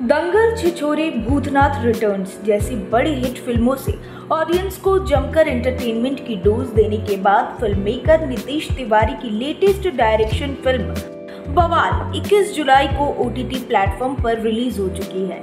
दंगल छिछोरे Bhootnath returns जैसी बड़ी hit फ़िल्मों से ऑडियंस को जमकर एंटरटेनमेंट की डोज देने के बाद फ़िल्म मेकर नीतीश तिवारी की लेटेस्ट डायरेक्शन फ़िल्म बवाल 21 जुलाई को ओटीटी प्लेटफॉर्म पर रिलीज़ हो चुकी है।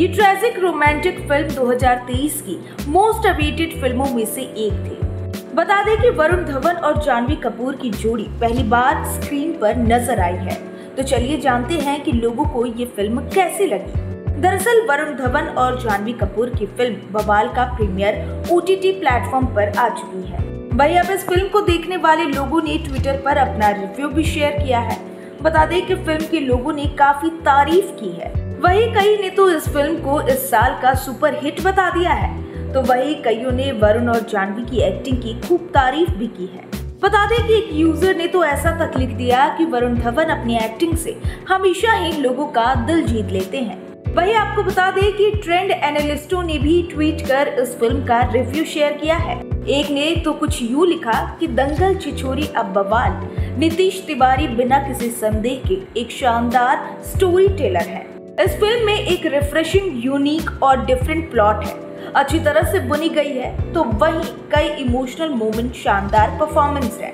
ये ट्रेजिक रोमांटिक फ़िल्म 2023 की मोस्ट अवेटेड फ़िल्मों में से एक थी। बता दें कि वरुण धवन और जानवी कपूर की जोड़ी पहली बार स्क्रीन पर नज़र आई है। तो चलिए जानते हैं कि लोगों को ये फ़िल्म कैसी लगी। दरअसल, वरुण धवन और जानवी कपूर की फ़िल्म बवाल का प्रीमियर ओ टी प्लेटफॉर्म पर आ चुकी है। वही अब इस फ़िल्म को देखने वाले लोगों ने ट्विटर पर अपना रिव्यू भी शेयर किया है। बता दें कि फ़िल्म के लोगों ने काफ़ी तारीफ़ की है। वही कई ने तो इस फ़िल्म को इस साल का सुपर हिट बता दिया है। तो वही कईयों ने वरुण और जानवी की एक्टिंग की खूब तारीफ़ भी की है। बता दें कि एक यूज़र ने तो ऐसा तक लिख दिया कि वरुण धवन अपनी एक्टिंग से हमेशा ही लोगों का दिल जीत लेते हैं। वही आपको बता दें कि ट्रेंड एनालिस्टों ने भी ट्वीट कर इस फ़िल्म का रिव्यू शेयर किया है। एक ने तो कुछ यूँ लिखा कि दंगल छिछोरी अब बवाल। नीतीश तिवारी बिना किसी संदेह के एक शानदार स्टोरी टेलर है। इस फ़िल्म में एक रिफ्रेशिंग यूनिक और डिफरेंट प्लॉट है। अच्छी तरह से बुनी गई है तो वहीं कई इमोशनल मोमेंट शानदार परफॉर्मेंस है।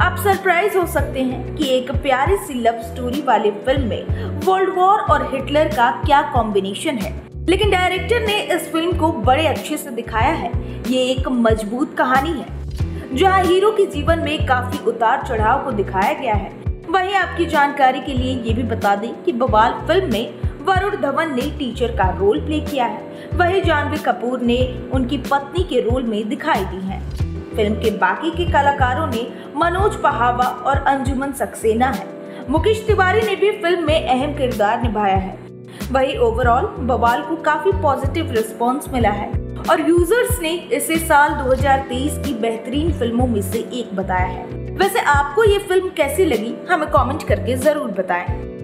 आप सरप्राइज़ हो सकते हैं कि एक प्यारी सी लव स्टोरी वाली फ़िल्म में वर्ल्ड वॉर और हिटलर का क्या कॉम्बिनेशन है। लेकिन डायरेक्टर ने इस फ़िल्म को बड़े अच्छे से दिखाया है। ये एक मज़बूत कहानी है, जहाँ हीरो के जीवन में काफ़ी उतार चढ़ाव को दिखाया गया है। वहीं आपकी जानकारी के लिए ये भी बता दें कि बवाल फ़िल्म में वरुण धवन ने टीचर का रोल प्ले किया है। वही जानवी कपूर ने उनकी पत्नी के रोल में दिखाई दी है। फ़िल्म के बाकी के कलाकारों ने मनोज पहावा और अंजुमन सक्सेना है। मुकेश तिवारी ने भी फ़िल्म में अहम किरदार निभाया है। वही ओवरऑल बवाल को काफ़ी पॉजिटिव रिस्पॉन्स मिला है। और यूज़र्स ने इसे साल 2023 की बेहतरीन फ़िल्मों में से एक बताया है। वैसे आपको ये फ़िल्म कैसी लगी, हमें कमेंट करके ज़रूर बताएँ।